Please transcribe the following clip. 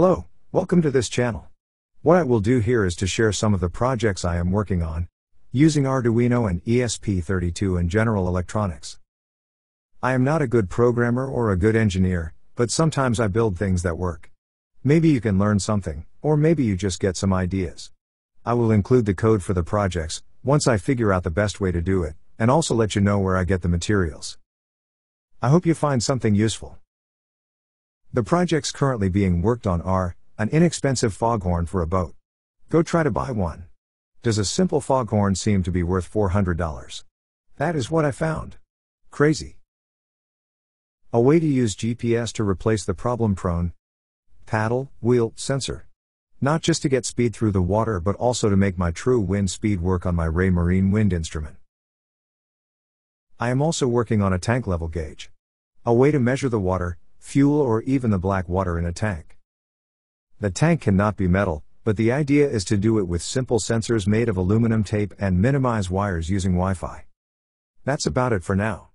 Hello, welcome to this channel. What I will do here is to share some of the projects I am working on, using Arduino and ESP32 and General Electronics. I am not a good programmer or a good engineer, but sometimes I build things that work. Maybe you can learn something, or maybe you just get some ideas. I will include the code for the projects, once I figure out the best way to do it, and also let you know where I get the materials. I hope you find something useful. The projects currently being worked on are an inexpensive foghorn for a boat. Go try to buy one. Does a simple foghorn seem to be worth $400? That is what I found. Crazy. A way to use GPS to replace the problem prone paddle, wheel, sensor. Not just to get speed through the water but also to make my true wind speed work on my Raymarine wind instrument. I am also working on a tank level gauge. A way to measure the water, fuel or even the black water in a tank. The tank cannot be metal, but the idea is to do it with simple sensors made of aluminum tape and minimize wires using Wi-Fi. That's about it for now.